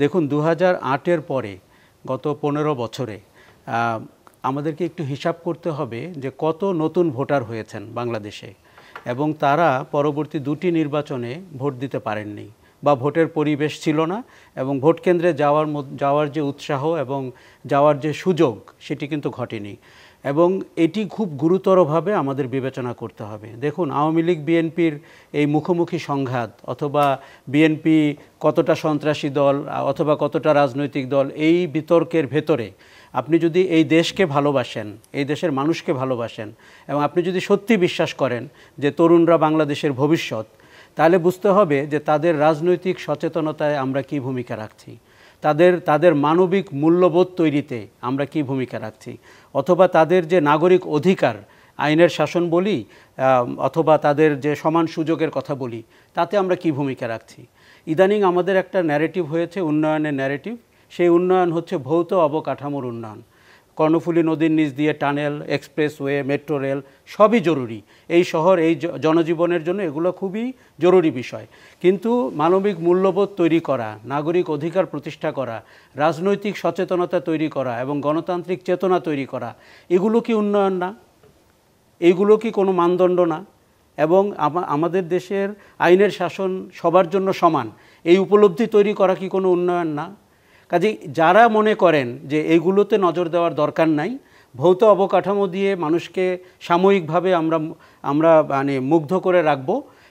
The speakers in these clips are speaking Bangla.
দেখুন দু হাজার আটের পরে, গত পনেরো বছরে আমাদেরকে একটু হিসাব করতে হবে যে কত নতুন ভোটার হয়েছেন বাংলাদেশে এবং তারা পরবর্তী দুটি নির্বাচনে ভোট দিতে পারেননি বা ভোটের পরিবেশ ছিল না এবং ভোট কেন্দ্রে যাওয়ার যাওয়ার যে উৎসাহ এবং যাওয়ার যে সুযোগ, সেটি কিন্তু ঘটেনি। এবং এটি খুব গুরুতরভাবে আমাদের বিবেচনা করতে হবে। দেখুন, আওয়ামী লীগ, বিএনপির এই মুখোমুখি সংঘাত অথবা বিএনপি কতটা সন্ত্রাসী দল, অথবা কতটা রাজনৈতিক দল, এই বিতর্কের ভেতরে আপনি যদি এই দেশকে ভালোবাসেন, এই দেশের মানুষকে ভালোবাসেন এবং আপনি যদি সত্যি বিশ্বাস করেন যে তরুণরা বাংলাদেশের ভবিষ্যৎ, তাহলে বুঝতে হবে যে তাদের রাজনৈতিক সচেতনতায় আমরা কি ভূমিকা রাখছি। তাদের তাদের মানবিক মূল্যবোধ তৈরিতে আমরা কি ভূমিকা রাখছি? অথবা তাদের যে নাগরিক অধিকার, আইনের শাসন বলি অথবা তাদের যে সমান সুযোগের কথা বলি, তাতে আমরা কি ভূমিকা রাখছি? ইদানিং আমাদের একটা ন্যারেটিভ হয়েছে, উন্নয়নের ন্যারেটিভ সেই উন্নয়ন হচ্ছে ভৌত অবকাঠামোর উন্নয়ন। কর্ণফুলী নদীর নিচ দিয়ে টানেল এক্সপ্রেসওয়ে মেট্রো রেল, সবই জরুরি। এই শহর, এই জনজীবনের জন্য এগুলো খুবই জরুরি বিষয়। কিন্তু মানবিক মূল্যবোধ তৈরি করা, নাগরিক অধিকার প্রতিষ্ঠা করা, রাজনৈতিক সচেতনতা তৈরি করা এবং গণতান্ত্রিক চেতনা তৈরি করা, এগুলো কি উন্নয়ন না? এইগুলো কি কোনো মানদণ্ড না? এবং আমাদের দেশের আইনের শাসন সবার জন্য সমান। এই উপলব্ধি তৈরি করা কি কোনো উন্নয়ন না? কাজেই যারা মনে করেন যে এইগুলোতে নজর দেওয়ার দরকার নাই, ভৌত অবকাঠামো দিয়ে মানুষকে সাময়িকভাবে আমরা আমরা মানে মুগ্ধ করে রাখব,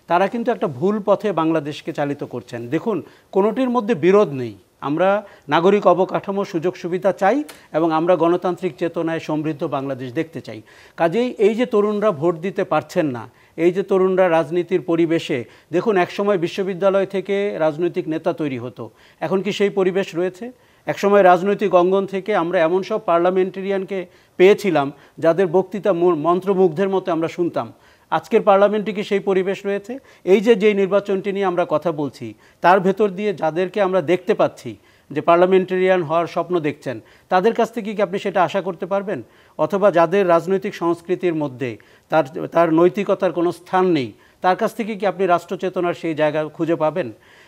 তারা কিন্তু একটা ভুল পথে বাংলাদেশকে চালিত করছেন। দেখুন, কোনোটির মধ্যে বিরোধ নেই। আমরা নাগরিক অবকাঠামো সুযোগ সুবিধা চাই এবং আমরা গণতান্ত্রিক চেতনায় সমৃদ্ধ বাংলাদেশ দেখতে চাই। কাজেই এই যে তরুণরা ভোট দিতে পারছেন না এই যে তরুণরা রাজনীতির পরিবেশে, দেখুন, একসময় বিশ্ববিদ্যালয় থেকে রাজনৈতিক নেতা তৈরি হতো। এখন কি সেই পরিবেশ রয়েছে? একসময় রাজনৈতিক অঙ্গন থেকে আমরা এমন সব পার্লামেন্টেরিয়ানকে পেয়েছিলাম, যাদের বক্তৃতা মন্ত্রমুগ্ধের মতো আমরা শুনতাম। আজকের পার্লামেন্টে কি সেই পরিবেশ রয়েছে? এই যে, যেই নির্বাচনটি নিয়ে আমরা কথা বলছি, তার ভেতর দিয়ে যাদেরকে আমরা দেখতে পাচ্ছি যে পার্লামেন্টেরিয়ান হওয়ার স্বপ্ন দেখছেন, তাদের কাছ থেকে কি আপনি সেটা আশা করতে পারবেন? অথবা যাদের রাজনৈতিক সংস্কৃতির মধ্যে তার তার নৈতিকতার কোনো স্থান নেই, তার কাছ থেকে কি আপনি রাষ্ট্রচেতনার সেই জায়গা খুঁজে পাবেন?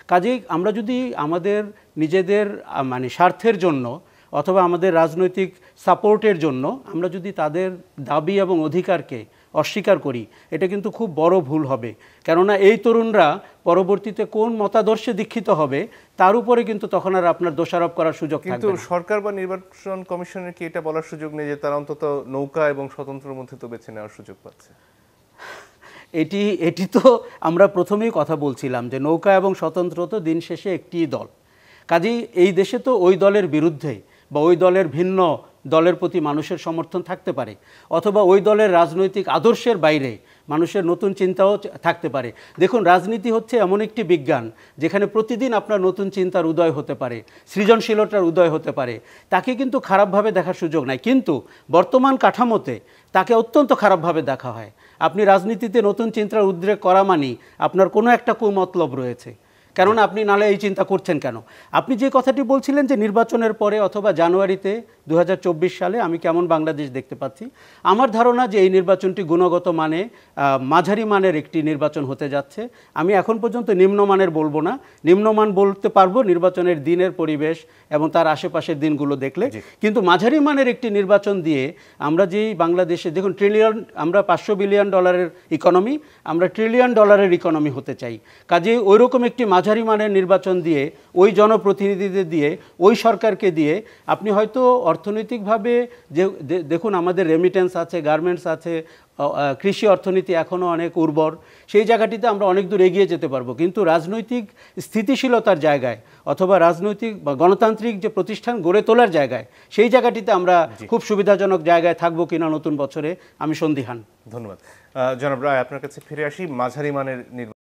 কাজেই আমরা যদি আমাদের নিজেদের মানে স্বার্থের জন্য অথবা আমাদের রাজনৈতিক সাপোর্টের জন্য আমরা যদি তাদের দাবি এবং অধিকারকে অস্বীকার করি। এটা কিন্তু খুব বড় ভুল হবে। কেননা এই তরুণরা পরবর্তীতে কোন মতাদর্শে দীক্ষিত হবে তার উপরে কিন্তু তখন আর আপনার দোষারোপ করার সুযোগ কিন্তু সরকার বা নির্বাচন কমিশনের কি এটা বলার সুযোগ নেই যে তারা অন্তত নৌকা এবং স্বতন্ত্রের মধ্যে তো বেছে নেওয়ার সুযোগ পাচ্ছে? এটি এটি তো আমরা প্রথমেই কথা বলছিলাম যে নৌকা এবং স্বতন্ত্র তো দিন শেষে একটিই দল। কাজেই এই দেশে তো ওই দলের বিরুদ্ধে বা ওই দলের ভিন্ন দলের প্রতি মানুষের সমর্থন থাকতে পারে, অথবা ওই দলের রাজনৈতিক আদর্শের বাইরে মানুষের নতুন চিন্তাও থাকতে পারে। দেখুন, রাজনীতি হচ্ছে এমন একটি বিজ্ঞান, যেখানে প্রতিদিন আপনার নতুন চিন্তার উদয় হতে পারে, সৃজনশীলতার উদয় হতে পারে। তাকে কিন্তু খারাপভাবে দেখার সুযোগ নাই। কিন্তু বর্তমান কাঠামোতে তাকে অত্যন্ত খারাপভাবে দেখা হয়। আপনি রাজনীতিতে নতুন চিন্তার উদ্রেক করা মানেই আপনার কোনো একটা কুমতলব রয়েছে। কেননা আপনি নালে এই চিন্তা করছেন কেন? আপনি যে কথাটি বলছিলেন যে নির্বাচনের পরে অথবা জানুয়ারিতে দু হাজার চব্বিশ সালে আমি কেমন বাংলাদেশ দেখতে পাচ্ছি আমার ধারণা যে এই নির্বাচনটি গুণগত মানে মাঝারি মানের একটি নির্বাচন হতে যাচ্ছে। আমি এখন পর্যন্ত নিম্নমানের বলব না। নিম্নমান বলতে পারব নির্বাচনের দিনের পরিবেশ এবং তার আশেপাশের দিনগুলো দেখলে। কিন্তু মাঝারি মানের একটি নির্বাচন দিয়ে আমরা যেই বাংলাদেশে দেখুন ট্রিলিয়ন আমরা পাঁচশো বিলিয়ন ডলারের ইকোনমি আমরা ট্রিলিয়ন ডলারের ইকোনমি হতে চাই। কাজে ওইরকম একটি মাঝারি মানের নির্বাচন দিয়ে ওই জনপ্রতিনিধিদের দিয়ে ওই সরকারকে দিয়ে আপনি হয়তো অর্থনৈতিকভাবে যে দেখুন আমাদের রেমিটেন্স আছে গার্মেন্টস আছে কৃষি অর্থনীতি এখনও অনেক উর্বর সেই জায়গাটিতে আমরা অনেক দূর এগিয়ে যেতে পারব। কিন্তু রাজনৈতিক স্থিতিশীলতার জায়গায় অথবা রাজনৈতিক বা গণতান্ত্রিক যে প্রতিষ্ঠান গড়ে তোলার জায়গায় সেই জায়গাটিতে আমরা খুব সুবিধাজনক জায়গায় থাকব কিনা নতুন বছরে আমি সন্দিহান। ধন্যবাদ। জনাব রায় আপনার কাছে ফিরে আসি মাঝারি মানের নির্বাচন